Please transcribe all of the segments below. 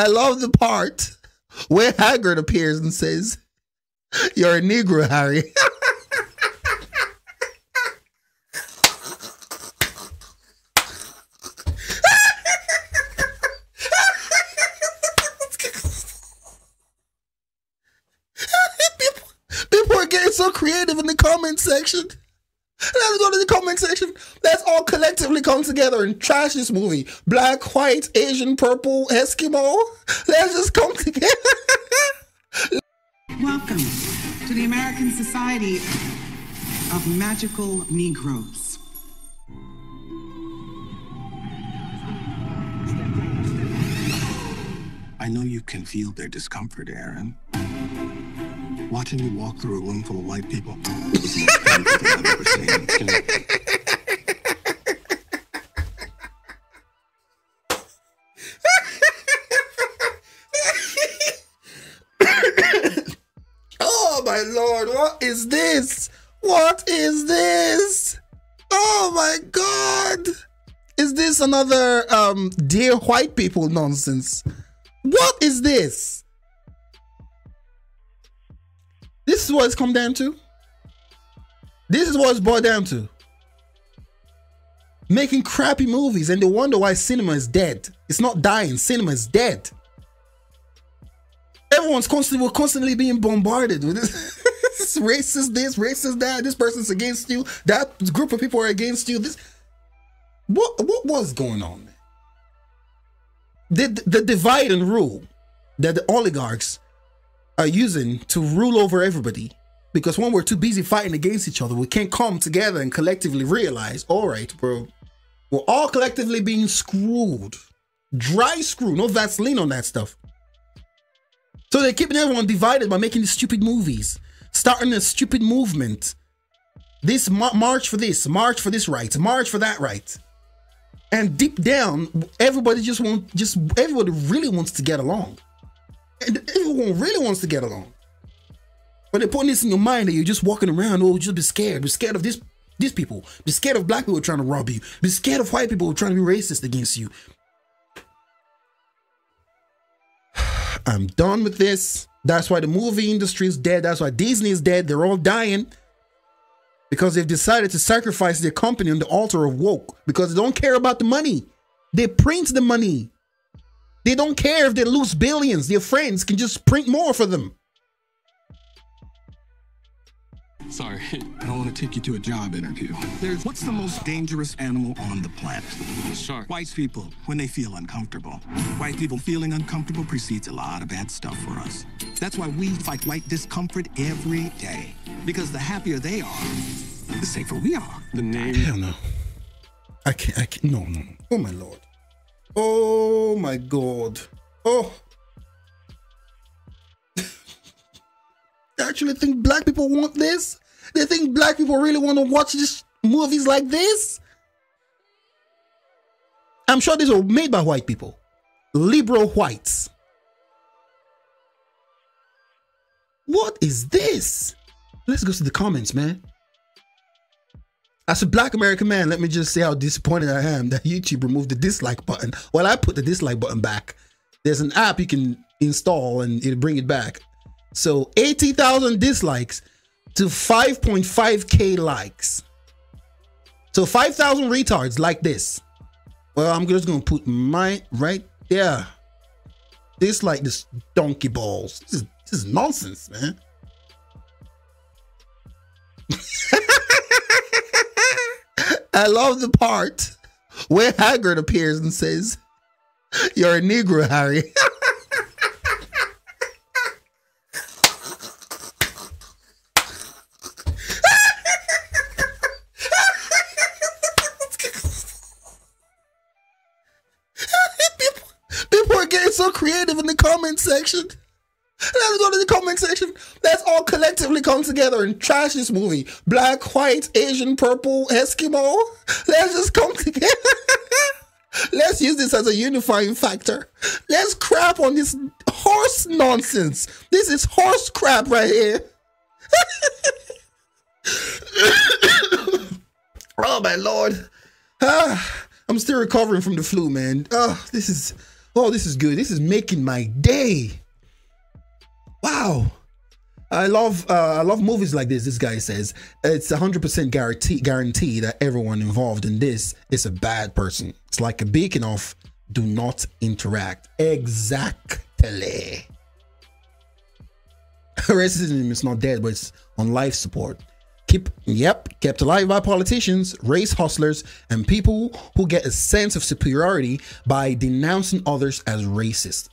I love the part where Hagrid appears and says, You're a Negro, Harry. people, people are getting so creative in the comment section. Let's go to the comment section. Let's all collectively come together and trash this movie. Black, white, Asian, purple, Eskimo. Let's just come together. Welcome to the American Society of Magical Negroes. I know you can feel their discomfort, Aaron. Watching you walk through a room full of white people is the most thing I've ever seen. Oh my lord, what is this? What is this? Oh my god. Is this another um dear white people nonsense? What is this? This is what it's come down to. This is what it's boiled down to. Making crappy movies and they wonder why cinema is dead. It's not dying, cinema is dead. Everyone's constantly we're constantly being bombarded with this, this racist this, racist that, this person's against you, that group of people are against you. This what what was going on? The the divide and rule that the oligarchs are using to rule over everybody. Because when we're too busy fighting against each other, we can't come together and collectively realize, all right, bro, we're all collectively being screwed. Dry screw, no Vaseline on that stuff. So they're keeping everyone divided by making these stupid movies, starting a stupid movement. This ma- march for this, march for this right, march for that right. And deep down, everybody just want just everybody really wants to get along. Everyone really wants to get along. But they're putting this in your mind that you're just walking around, oh, just be scared. Be scared of this these people. Be scared of black people trying to rob you. Be scared of white people trying to be racist against you. I'm done with this. That's why the movie industry is dead. That's why Disney is dead. They're all dying because they've decided to sacrifice their company on the altar of woke because they don't care about the money. They print the money. They don't care if they lose billions. Their friends can just print more for them. Sorry, I don't want to take you to a job interview. There's what's the most dangerous animal on the planet? Shark. White people, when they feel uncomfortable. White people feeling uncomfortable precedes a lot of bad stuff for us. That's why we fight white discomfort every day. Because the happier they are, the safer we are. The name. Hell no. I can't. I can't. No, no. no. Oh my lord. Oh my god. Oh. They actually think black people want this? They think black people really want to watch this movies like this? I'm sure these were made by white people. Liberal whites. What is this? Let's go to the comments, man. As a black American man, let me just say how disappointed I am that YouTube removed the dislike button. Well, I put the dislike button back. There's an app you can install and it'll bring it back. So 80,000 dislikes to 5.5k likes. So 5,000 retards like this. Well, I'm just gonna put mine right there. Dislike this donkey balls. This is this is nonsense, man. I love the part where Hagrid appears and says, You're a Negro, Harry. people, are getting so creative in the comment section. Let's go to the comment section. Let's all collectively come together and trash this movie. Black, white, Asian, purple, Eskimo. Let's just come together. Let's use this as a unifying factor. Let's crap on this horse nonsense. This is horse crap right here. oh my lord. Ah, I'm still recovering from the flu, man. Oh, this is Oh, this is good. This is making my day. Wow. I love uh, I love movies like this. This guy says it's 100% guarantee guarantee that everyone involved in this is a bad person. It's like a beacon of do not interact. Exactly. Racism is not dead, but it's on life support. Keep yep, kept alive by politicians, race hustlers, and people who get a sense of superiority by denouncing others as racist.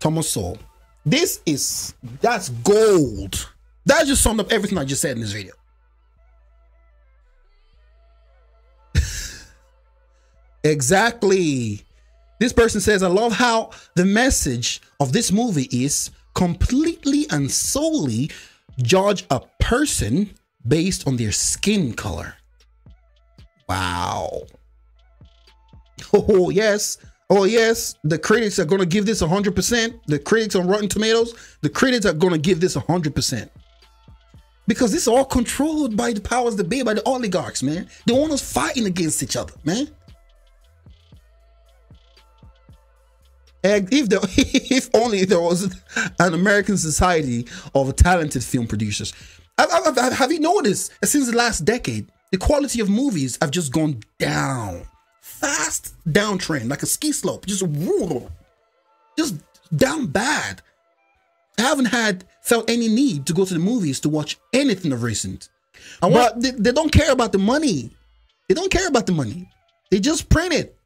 Thomas Sowell. This is that's gold. That just summed up everything I just said in this video. exactly. This person says, I love how the message of this movie is completely and solely judge a person based on their skin color. Wow. Oh, yes. Oh, yes. The critics are going to give this 100%. The critics on Rotten Tomatoes, the critics are going to give this 100%. Because this is all controlled by the powers that be, by the oligarchs, man. The ones fighting against each other, man. If there, if only there was an American society of talented film producers. Have you noticed since the last decade, the quality of movies have just gone down, fast downtrend, like a ski slope, just just down bad. I haven't had felt any need to go to the movies to watch anything of recent. And what they, they don't care about the money. They don't care about the money. They just print it.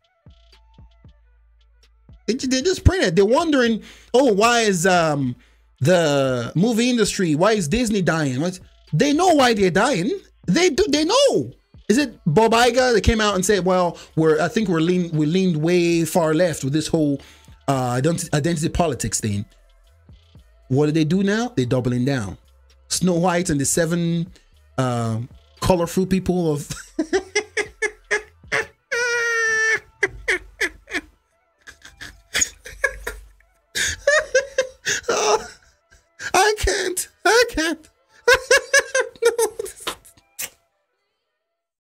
They, they just print it. They're wondering, oh, why is um the movie industry, why is Disney dying? What they know why they're dying. They do they know. Is it Bob Iger that came out and said, well, we're I think we're lean we leaned way far left with this whole uh identity, politics thing. What do they do now? They're doubling down. Snow White and the seven uh colorful people of